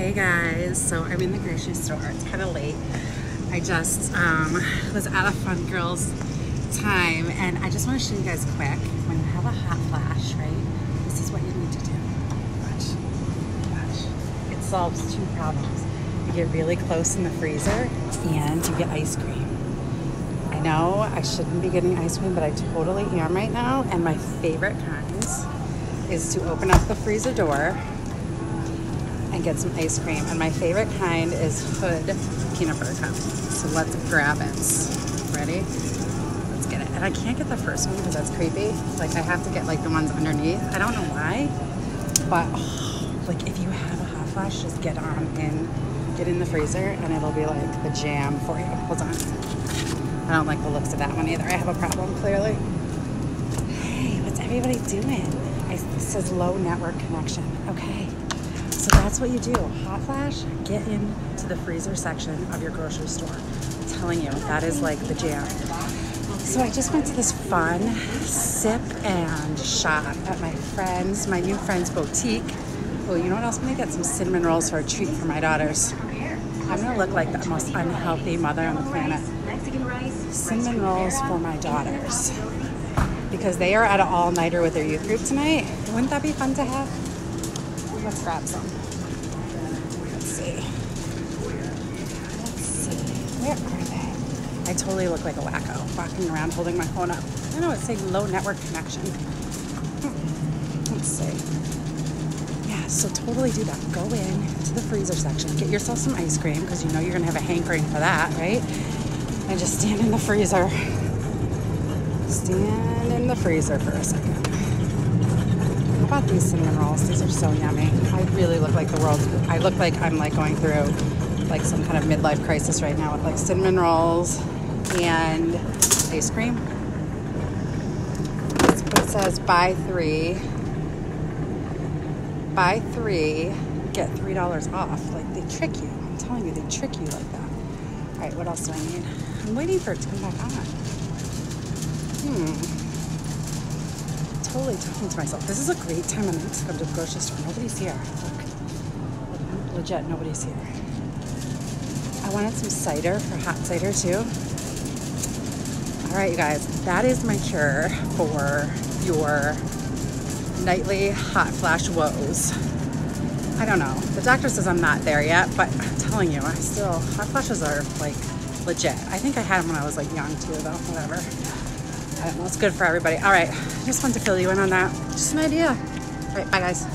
Hey guys, so I'm in the grocery store. It's kind of late. I just um, was at a fun girls time and I just want to show you guys quick. When you have a hot flash, right, this is what you need to do. Watch. Watch. It solves two problems. You get really close in the freezer and you get ice cream. I know I shouldn't be getting ice cream, but I totally am right now. And my favorite kinds is to open up the freezer door and get some ice cream. And my favorite kind is Hood Peanut Butter Cup. So let's grab it. Ready? Let's get it. And I can't get the first one because that's creepy. Like I have to get like the ones underneath. I don't know why, but oh, like if you have a hot flash, just get on in, get in the freezer, and it'll be like the jam for you. Hold on. I don't like the looks of that one either. I have a problem clearly. Hey, what's everybody doing? It says low network connection. Okay. So that's what you do. Hot flash, get into the freezer section of your grocery store. I'm telling you, that is like the jam. So I just went to this fun sip and shop at my friend's, my new friend's boutique. Well, you know what else? I'm gonna get some cinnamon rolls for a treat for my daughters. I'm gonna look like the most unhealthy mother on the planet. Mexican rice. Cinnamon rolls for my daughters. Because they are at an all-nighter with their youth group tonight. Wouldn't that be fun to have? Let's grab some. Let's see. Let's see. Where are they? I totally look like a wacko walking around holding my phone up. I know it's saying low network connection. Hmm. Let's see. Yeah, so totally do that. Go in to the freezer section, get yourself some ice cream because you know you're gonna have a hankering for that, right? And just stand in the freezer. Stand in the freezer for a second about these cinnamon rolls? These are so yummy. I really look like the world. I look like I'm like going through like some kind of midlife crisis right now with like cinnamon rolls and ice cream. It says buy three, buy three, get three dollars off. Like they trick you. I'm telling you, they trick you like that. All right, what else do I need? I'm waiting for it to come back on. Hmm totally talking to myself. This is a great time to come to the grocery store. Nobody's here. Look, legit, nobody's here. I wanted some cider for hot cider too. All right, you guys, that is my cure for your nightly hot flash woes. I don't know. The doctor says I'm not there yet, but I'm telling you, I still, hot flashes are like legit. I think I had them when I was like young too, though, whatever. I don't. It's good for everybody. All right. I just wanted to fill you in on that. Just an idea. All right. Bye, guys.